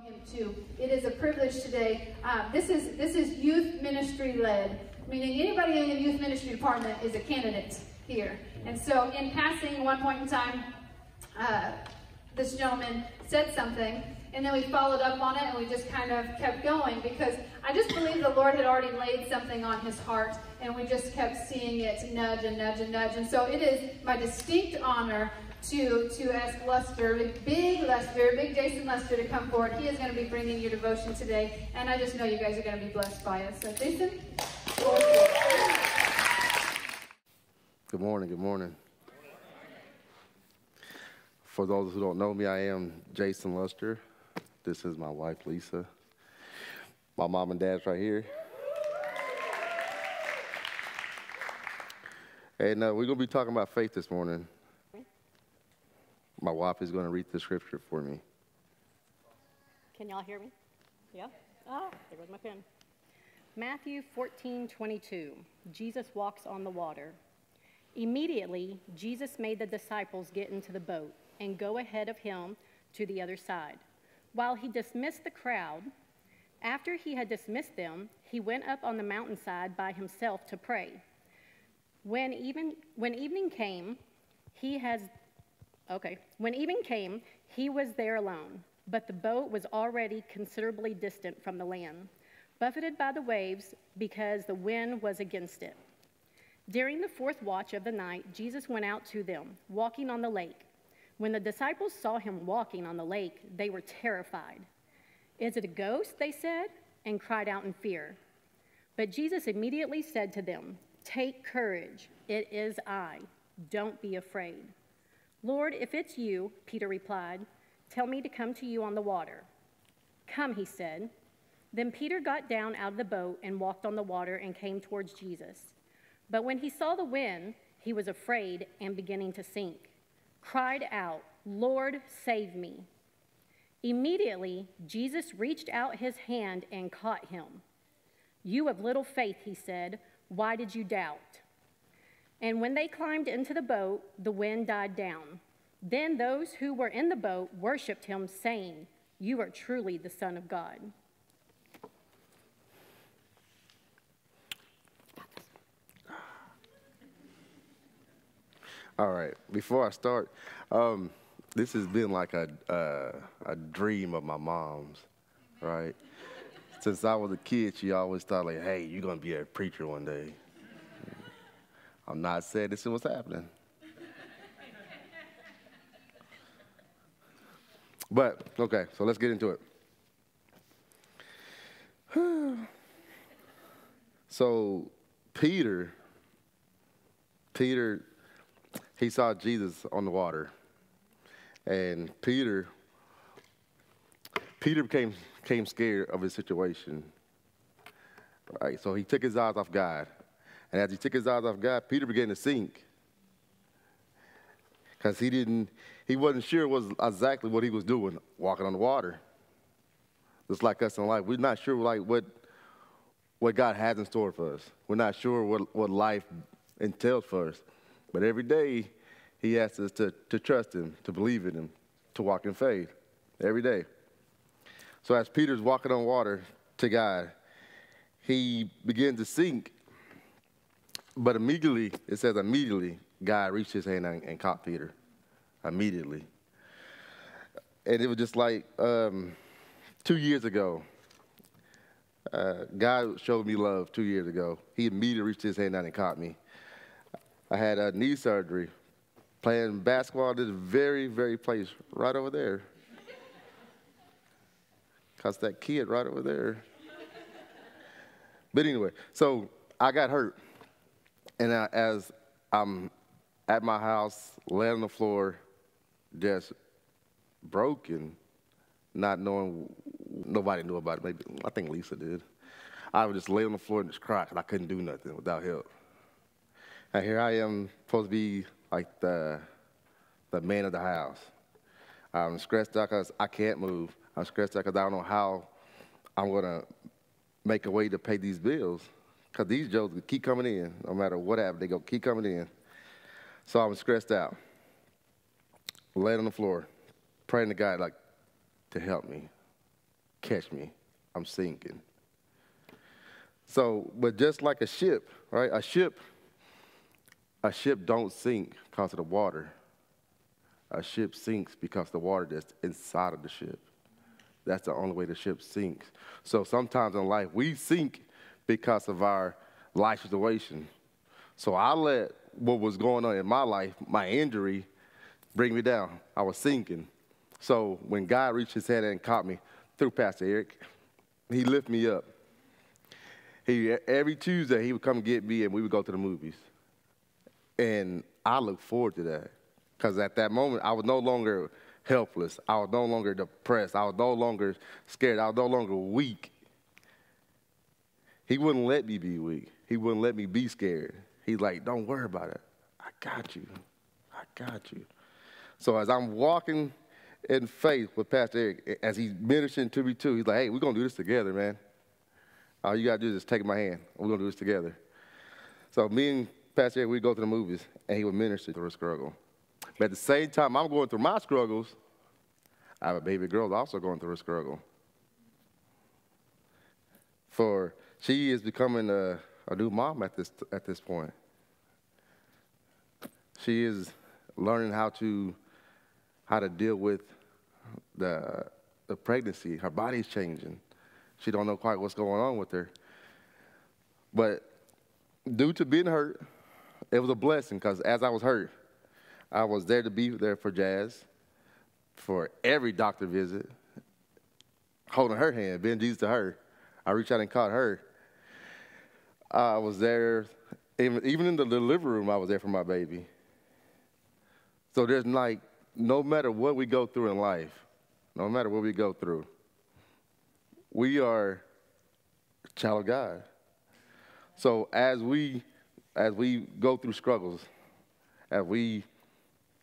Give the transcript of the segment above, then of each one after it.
him too. It is a privilege today. Uh, this is this is youth ministry led, meaning anybody in the youth ministry department is a candidate here. And so, in passing, one point in time, uh, this gentleman said something, and then we followed up on it, and we just kind of kept going because I just believe the Lord had already laid something on his heart, and we just kept seeing it nudge and nudge and nudge. And so, it is my distinct honor to, to ask Luster, big Luster, big Jason Luster to come forward. He is going to be bringing your devotion today, and I just know you guys are going to be blessed by it. So, Jason? Good morning, good morning. For those who don't know me, I am Jason Luster. This is my wife, Lisa. My mom and dad's right here. And uh, we're going to be talking about faith this morning. My wife is going to read the scripture for me. Can y'all hear me? Yeah? Oh, there goes my pen. Matthew 14, 22. Jesus walks on the water. Immediately, Jesus made the disciples get into the boat and go ahead of him to the other side. While he dismissed the crowd, after he had dismissed them, he went up on the mountainside by himself to pray. When, even, when evening came, he has Okay. When evening came, he was there alone, but the boat was already considerably distant from the land, buffeted by the waves because the wind was against it. During the fourth watch of the night, Jesus went out to them, walking on the lake. When the disciples saw him walking on the lake, they were terrified. Is it a ghost? They said, and cried out in fear. But Jesus immediately said to them, Take courage, it is I. Don't be afraid. Lord, if it's you, Peter replied, tell me to come to you on the water. Come, he said. Then Peter got down out of the boat and walked on the water and came towards Jesus. But when he saw the wind, he was afraid and beginning to sink, cried out, Lord, save me. Immediately, Jesus reached out his hand and caught him. You have little faith, he said. Why did you doubt? And when they climbed into the boat, the wind died down. Then those who were in the boat worshiped him, saying, You are truly the Son of God. All right, before I start, um, this has been like a, uh, a dream of my mom's, right? Since I was a kid, she always thought like, hey, you're gonna be a preacher one day. I'm not saying this is what's happening. but, okay, so let's get into it. so, Peter, Peter, he saw Jesus on the water. And Peter, Peter became, became scared of his situation. Right, so he took his eyes off God. And as he took his eyes off God, Peter began to sink. Because he didn't, he wasn't sure was exactly what he was doing, walking on the water. Just like us in life. We're not sure like what what God has in store for us. We're not sure what, what life entails for us. But every day he asks us to, to trust him, to believe in him, to walk in faith. Every day. So as Peter's walking on water to God, he begins to sink but immediately, it says immediately, God reached his hand and, and caught Peter. Immediately. And it was just like um, two years ago. Uh, God showed me love two years ago. He immediately reached his hand out and caught me. I had a knee surgery playing basketball at this very, very place right over there. Because that kid right over there. But anyway, so I got hurt. And I, as I'm at my house, laying on the floor, just broken, not knowing, nobody knew about it. Maybe, I think Lisa did. I would just lay on the floor and just cry because I couldn't do nothing without help. And here I am, supposed to be like the, the man of the house. I'm stressed out because I can't move. I'm stressed out because I don't know how I'm going to make a way to pay these bills. Because these jokes keep coming in. No matter what happens, they go keep coming in. So I'm stressed out. Laid on the floor, praying to God, like, to help me. catch me. I'm sinking. So, but just like a ship, right? A ship, a ship don't sink because of the water. A ship sinks because the water that's inside of the ship. That's the only way the ship sinks. So sometimes in life we sink because of our life situation. So I let what was going on in my life, my injury, bring me down. I was sinking. So when God reached his hand and caught me through Pastor Eric, he lifted me up. He, every Tuesday, he would come get me and we would go to the movies. And I look forward to that because at that moment, I was no longer helpless. I was no longer depressed. I was no longer scared. I was no longer weak. He wouldn't let me be weak. He wouldn't let me be scared. He's like, don't worry about it. I got you. I got you. So as I'm walking in faith with Pastor Eric, as he's ministering to me too, he's like, hey, we're going to do this together, man. All you got to do is just take my hand. We're going to do this together. So me and Pastor Eric, we go to the movies, and he would minister through a struggle. But at the same time I'm going through my struggles, I have a baby girl also going through a struggle. For she is becoming a, a new mom at this, at this point. She is learning how to, how to deal with the, the pregnancy. Her body's changing. She don't know quite what's going on with her. But due to being hurt, it was a blessing because as I was hurt, I was there to be there for Jazz, for every doctor visit, holding her hand, being Jesus to her. I reached out and caught her. I was there, even, even in the delivery room, I was there for my baby. So there's like, no matter what we go through in life, no matter what we go through, we are child of God. So as we as we go through struggles, as we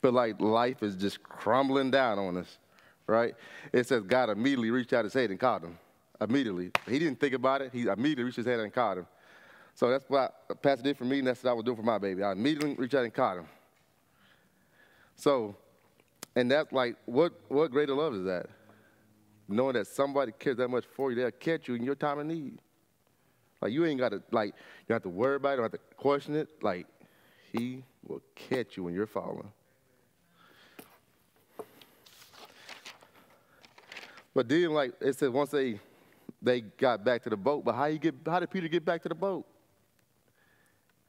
feel like life is just crumbling down on us, right? It says God immediately reached out his hand and caught him. Immediately. He didn't think about it. He immediately reached his hand and caught him. So that's what Pastor did for me, and that's what I was doing for my baby. I immediately reached out and caught him. So, and that's like, what, what greater love is that? Knowing that somebody cares that much for you, they'll catch you in your time of need. Like you ain't got to like you don't have to worry about it, don't have to question it. Like he will catch you when you're falling. But then like it said once they they got back to the boat, but how you get how did Peter get back to the boat?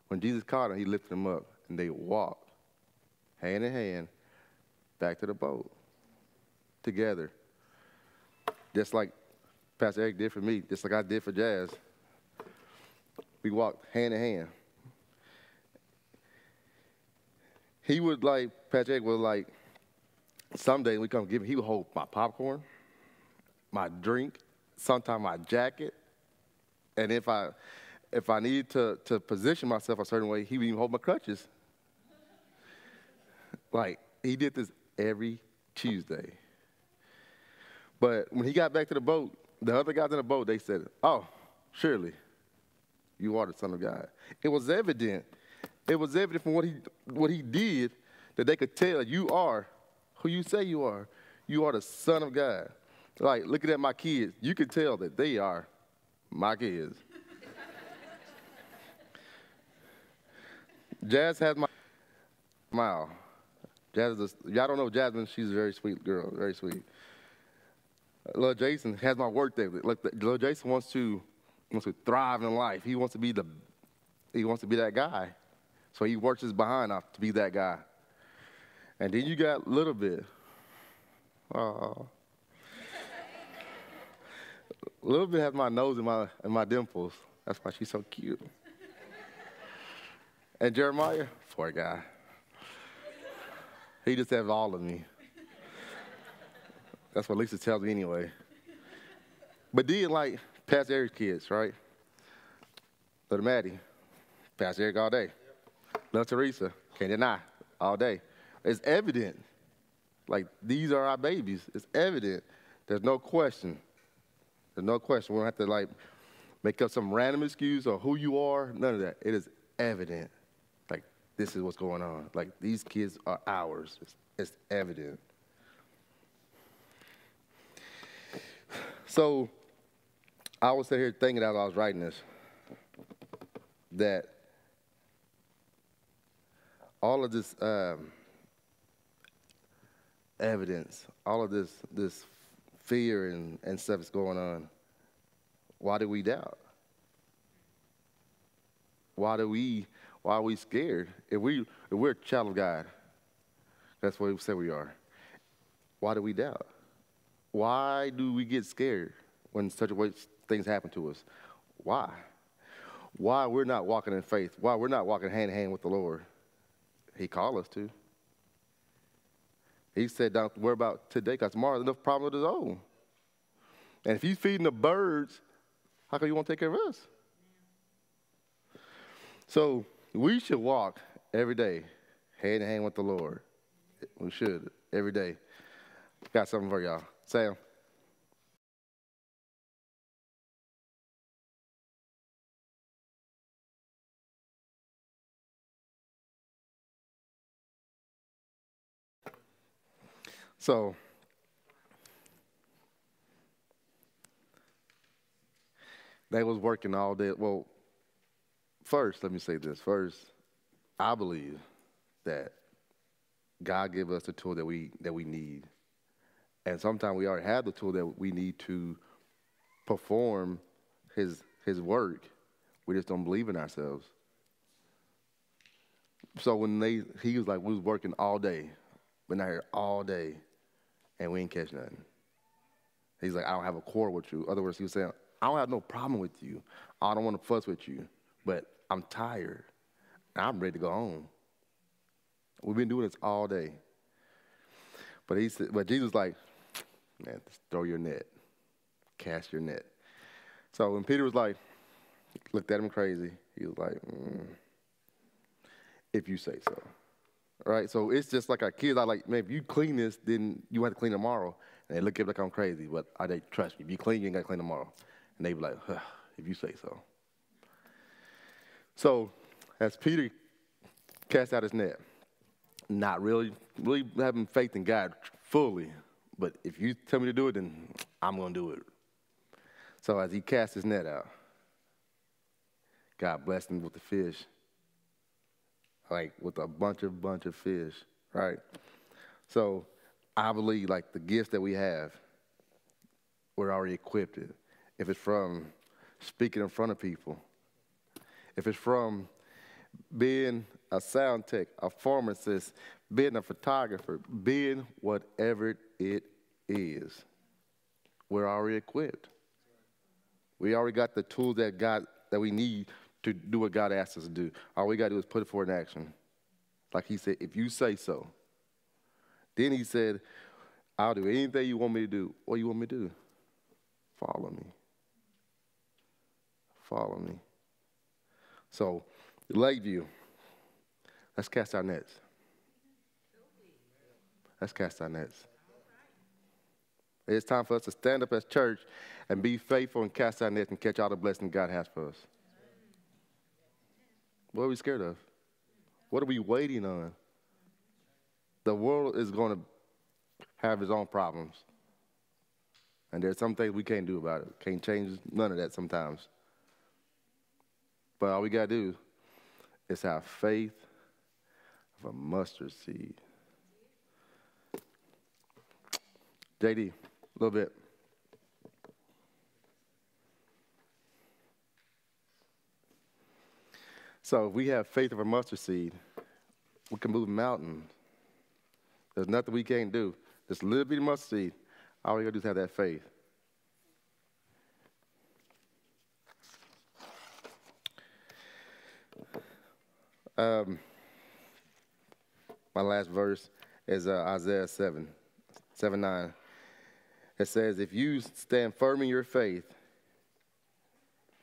When Jesus caught him, he lifted him up and they walked hand in hand back to the boat together. Just like Pastor Eric did for me, just like I did for Jazz. We walked hand in hand. He would like, Pastor Eric was like, someday we come give him, he would hold my popcorn, my drink, sometimes my jacket. And if I if I needed to, to position myself a certain way, he would even hold my crutches. like he did this every Tuesday. But when he got back to the boat, the other guys in the boat, they said, Oh, surely you are the Son of God. It was evident. It was evident from what he, what he did that they could tell you are who you say you are. You are the Son of God. Like, looking at my kids, you can tell that they are my kids. Jazz has my smile. Jazz is, y'all don't know Jasmine, she's a very sweet girl, very sweet. Little Jason has my work day. Look, little Jason wants to wants to thrive in life. He wants to be the he wants to be that guy. So he works his behind off to be that guy. And then you got little bit. Oh. little bit has my nose in my in my dimples. That's why she's so cute. and Jeremiah, poor guy. He just has all of me. That's what Lisa tells me anyway. But then, like, Pastor Eric's kids, right? Little Maddie, Pastor Eric all day. Little Teresa, can't deny, all day. It's evident. Like, these are our babies. It's evident. There's no question. There's no question. We don't have to, like, make up some random excuse or who you are. None of that. It is evident. Like, this is what's going on. Like, these kids are ours. It's, it's evident. So I was sitting here thinking as I was writing this that all of this um, evidence, all of this this fear and, and stuff is going on. Why do we doubt? Why do we why are we scared? If we if we're a child of God, that's what we say we are. Why do we doubt? Why do we get scared when such things happen to us? Why? Why we're not walking in faith? Why we're not walking hand in hand with the Lord? He called us to. He said, don't worry about today because tomorrow's enough problem of his own. And if he's feeding the birds, how come you won't take care of us? So we should walk every day hand in hand with the Lord. We should every day. Got something for y'all. Sam. So, they was working all day. Well, first, let me say this. First, I believe that God gave us the tool that we that we need. And sometimes we already have the tool that we need to perform his his work. We just don't believe in ourselves. So when they he was like we was working all day, been out here all day and we ain't catch nothing. He's like, I don't have a quarrel with you. Other words, he was saying, I don't have no problem with you. I don't want to fuss with you, but I'm tired. I'm ready to go home. We've been doing this all day. But he said, but Jesus was like, man, throw your net, cast your net. So when Peter was like, looked at him crazy, he was like, mm, if you say so right? So it's just like our kids. I like, man, if you clean this, then you have to clean tomorrow. And they look at me like I'm crazy, but I they trust me. If you clean, you ain't got to clean tomorrow. And they be like, huh, if you say so. So as Peter cast out his net, not really, really having faith in God fully, but if you tell me to do it, then I'm going to do it. So as he cast his net out, God blessed him with the fish like with a bunch of bunch of fish, right? So I believe like the gifts that we have, we're already equipped. If it's from speaking in front of people, if it's from being a sound tech, a pharmacist, being a photographer, being whatever it is, we're already equipped. We already got the tools that God that we need to do what God asked us to do. All we got to do is put it forward in action. Like he said, if you say so. Then he said, I'll do anything you want me to do. What you want me to do? Follow me. Follow me. So, Lakeview, let's cast our nets. Let's cast our nets. It's time for us to stand up as church and be faithful and cast our nets and catch all the blessing God has for us. What are we scared of? What are we waiting on? The world is going to have its own problems. And there's some things we can't do about it. Can't change none of that sometimes. But all we got to do is have faith of a mustard seed. JD, a little bit. So if we have faith of a mustard seed, we can move mountains. There's nothing we can't do. Just a little bit of mustard seed. All we gotta do is have that faith. Um, my last verse is uh, Isaiah 7, 7, 9. It says, if you stand firm in your faith,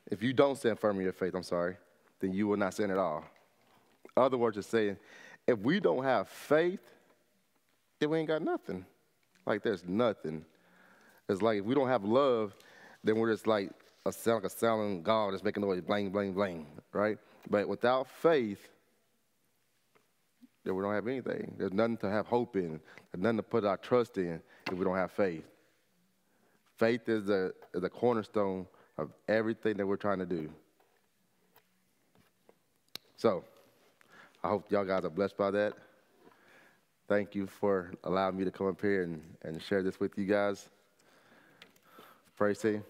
if you don't stand firm in your faith, I'm sorry, then you will not sin at all. Other words are saying, if we don't have faith, then we ain't got nothing. Like there's nothing. It's like if we don't have love, then we're just like a sound like a sounding God that's making noise, bling, bling, bling, right? But without faith, then we don't have anything. There's nothing to have hope in. There's nothing to put our trust in if we don't have faith. Faith is the, is the cornerstone of everything that we're trying to do. So, I hope y'all guys are blessed by that. Thank you for allowing me to come up here and, and share this with you guys. Praise team.